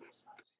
suicide.